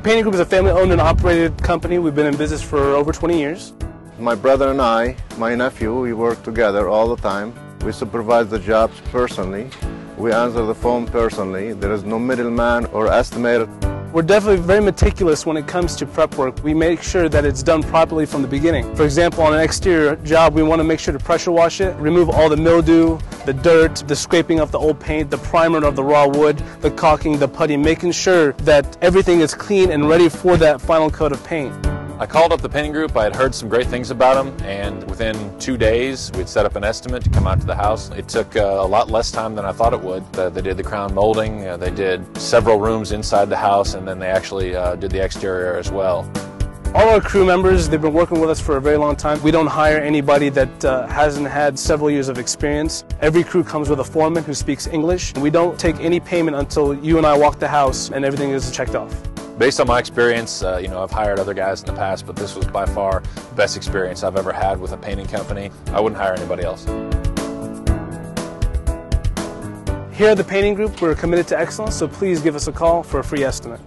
Painting Group is a family-owned and operated company. We've been in business for over 20 years. My brother and I, my nephew, we work together all the time. We supervise the jobs personally. We answer the phone personally. There is no middleman or estimator. We're definitely very meticulous when it comes to prep work. We make sure that it's done properly from the beginning. For example, on an exterior job, we want to make sure to pressure wash it, remove all the mildew, the dirt, the scraping of the old paint, the primer of the raw wood, the caulking, the putty, making sure that everything is clean and ready for that final coat of paint. I called up the painting group. I had heard some great things about them, and within two days, we'd set up an estimate to come out to the house. It took uh, a lot less time than I thought it would. Uh, they did the crown molding, uh, they did several rooms inside the house, and then they actually uh, did the exterior as well. All our crew members, they've been working with us for a very long time. We don't hire anybody that uh, hasn't had several years of experience. Every crew comes with a foreman who speaks English. We don't take any payment until you and I walk the house and everything is checked off. Based on my experience, uh, you know, I've hired other guys in the past, but this was by far the best experience I've ever had with a painting company. I wouldn't hire anybody else. Here at the Painting Group, we're committed to excellence, so please give us a call for a free estimate.